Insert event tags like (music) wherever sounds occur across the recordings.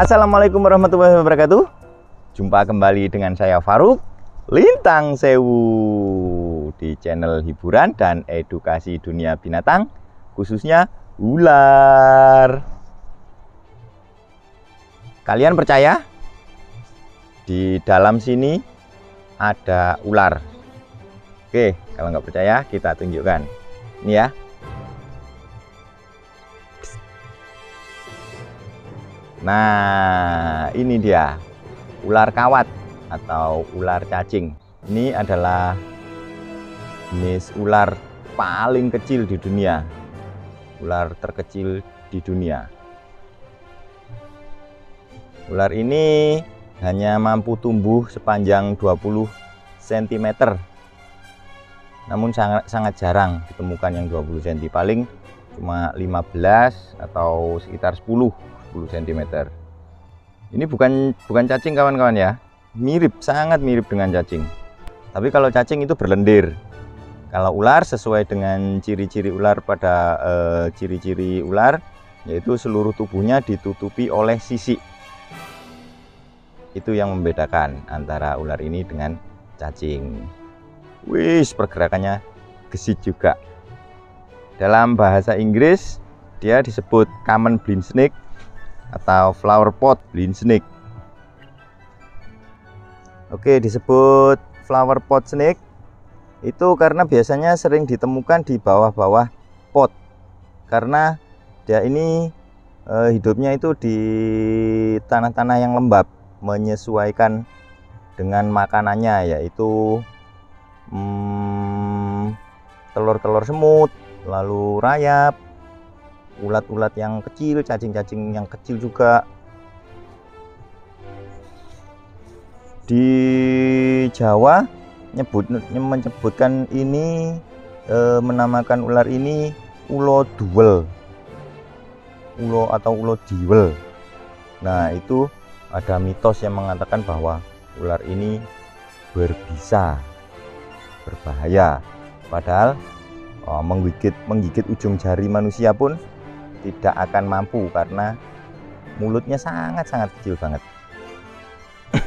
Assalamualaikum warahmatullahi wabarakatuh. Jumpa kembali dengan saya Faruk Lintang Sewu Di channel hiburan dan edukasi dunia binatang Khususnya ular. Kalian percaya? Di dalam sini ada ular. Oke, kalau nggak percaya kita tunjukkan. Ini ya Nah, ini dia ular kawat atau ular cacing. Ini adalah jenis ular paling kecil di dunia. Ular terkecil di dunia. Ular ini hanya mampu tumbuh sepanjang 20 cm. Namun sangat sangat jarang ditemukan yang 20 cm, paling cuma 15 atau sekitar 10 10 cm ini bukan bukan cacing kawan-kawan ya. Mirip sangat mirip dengan cacing. Tapi kalau cacing itu berlendir. Kalau ular sesuai dengan ciri-ciri ular pada eh, ciri-ciri uh, ular yaitu seluruh tubuhnya ditutupi oleh sisik. Itu yang membedakan antara ular ini dengan cacing. Wis pergerakannya gesit juga. Dalam bahasa Inggris dia disebut common blind snake atau flower pot snake. Oke disebut flower pot snake. Itu karena biasanya sering ditemukan di bawah-bawah pot. Karena dia ini e, hidupnya itu di tanah-tanah yang lembab menyesuaikan dengan makanannya yaitu hmm, telur-telur hmm, semut lalu rayap ulat-ulat yang kecil, cacing-cacing yang kecil juga. Di Jawa nyebut menyebutkan ini e, menamakan ular ini ulo duel. Ulo atau ulo diwel. Nah, itu ada mitos yang mengatakan bahwa ular ini berbisa, berbahaya. Padahal oh, menggigit menggigit ujung jari manusia pun tidak akan mampu karena mulutnya sangat-sangat kecil banget. (coughs)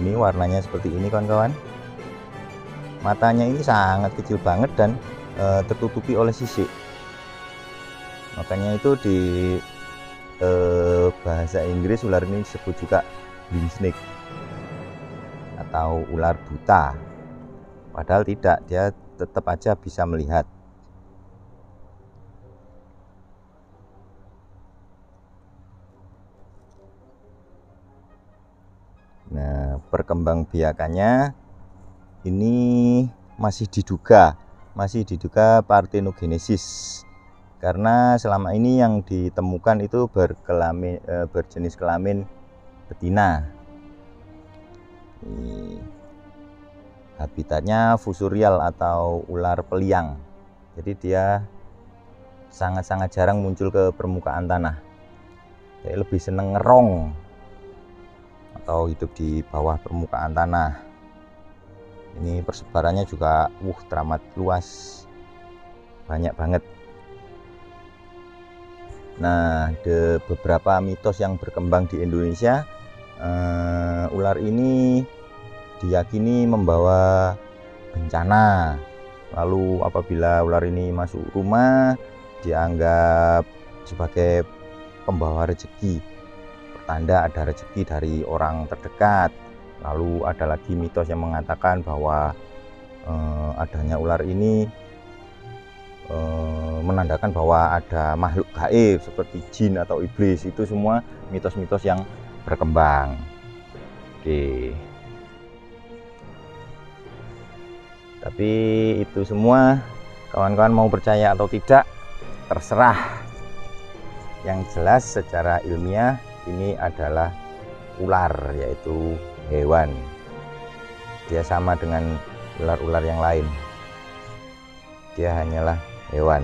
ini warnanya seperti ini kawan-kawan. Matanya ini sangat kecil banget dan e, tertutupi oleh sisik. Makanya itu di e, bahasa Inggris ular ini disebut juga blind snake atau ular buta. Padahal tidak, dia tetap aja bisa melihat. Nah, perkembang biakannya ini masih diduga, masih diduga partenogenesis. Karena selama ini yang ditemukan itu berkelamin, eh, berjenis kelamin betina habitatnya fusurial atau ular peliang. Jadi dia sangat-sangat jarang muncul ke permukaan tanah. Jadi lebih seneng ngerong atau hidup di bawah permukaan tanah. Ini persebarannya juga wuh teramat luas. Banyak banget. Nah, ada beberapa mitos yang berkembang di Indonesia uh, ular ini diyakini membawa bencana. Lalu apabila ular ini masuk rumah dianggap sebagai pembawa rezeki. Pertanda ada rezeki dari orang terdekat. Lalu ada lagi mitos yang mengatakan bahwa eh, adanya ular ini eh, menandakan bahwa ada makhluk gaib seperti jin atau iblis. Itu semua mitos-mitos yang berkembang. Oke. Tapi itu semua kawan-kawan mau percaya atau tidak terserah. Yang jelas secara ilmiah ini adalah ular yaitu hewan. Dia sama dengan ular-ular yang lain. Dia hanyalah hewan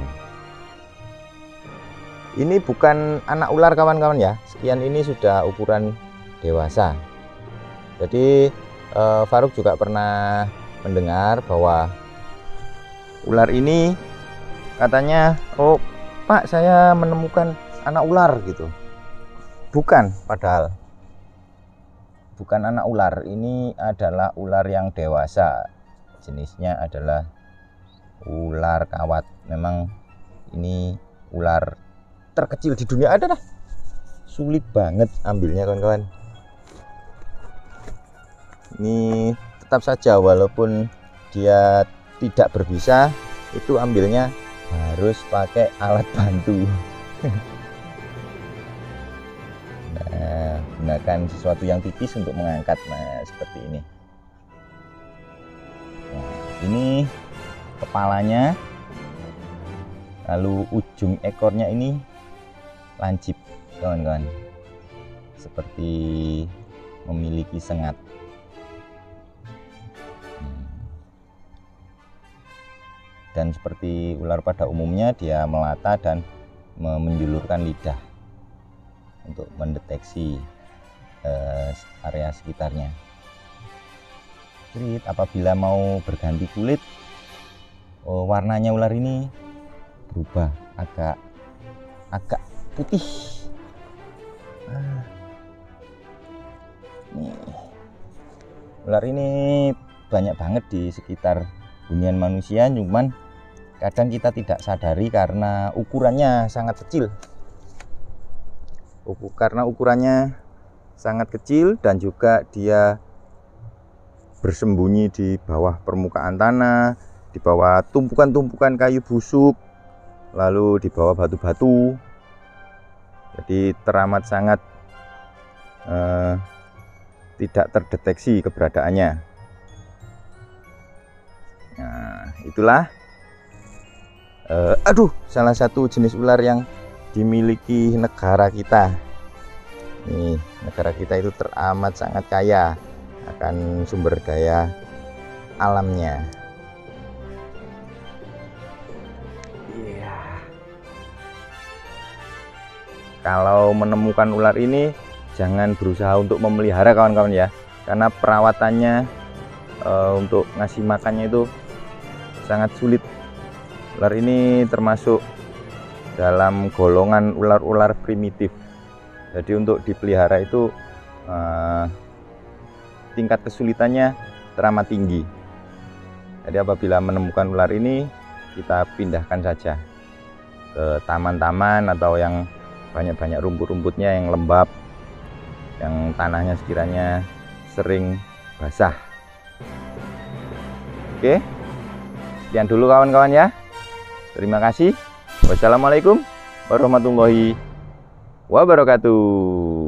ini bukan anak ular kawan-kawan ya. Sekian ini sudah ukuran dewasa. Jadi eh, Faruk juga pernah mendengar bahwa ular ini katanya oh pak saya menemukan anak ular gitu. Bukan padahal. Bukan anak ular. Ini adalah ular yang dewasa. Jenisnya adalah ular kawat. Memang ini ular terkecil di dunia ada dah. Sulit banget ambilnya kawan-kawan. Ini tetap saja walaupun dia tidak berbisa itu ambilnya harus pakai alat (laughs) bantu. Nah gunakan sesuatu yang tipis untuk mengangkat nah seperti ini. Nah, ini kepalanya lalu ujung ekornya ini lancip kawan-kawan seperti memiliki sengat hmm. dan seperti ular pada umumnya dia melata dan menjulurkan lidah untuk mendeteksi uh, area sekitarnya. Kulit apabila mau berganti kulit, oh, warnanya ular ini berubah agak agak putih. Ah. Nih. Ular ini banyak banget di sekitar hunian manusia, cuman kadang kita tidak sadari karena ukurannya sangat kecil karena ukurannya sangat kecil dan juga dia bersembunyi di bawah permukaan tanah, di bawah tumpukan-tumpukan kayu busuk, lalu di bawah batu-batu. Jadi teramat sangat eh, tidak terdeteksi keberadaannya. Nah, itulah eh, aduh, salah satu jenis ular yang dimiliki negara kita. Nih, negara kita itu teramat sangat kaya akan sumber daya alamnya. Kalau menemukan ular ini jangan berusaha untuk memelihara kawan-kawan ya, karena perawatannya e, untuk ngasih makannya itu sangat sulit. Ular ini termasuk dalam golongan ular-ular primitif. Jadi untuk dipelihara itu uh, tingkat kesulitannya teramat tinggi. Jadi apabila menemukan ular ini kita pindahkan saja ke taman-taman atau yang banyak-banyak rumput-rumputnya yang lembab, yang tanahnya sekiranya sering basah. Oke, sekian dulu kawan-kawan ya. Terima kasih. Wassalamualaikum warahmatullahi wabarakatuh.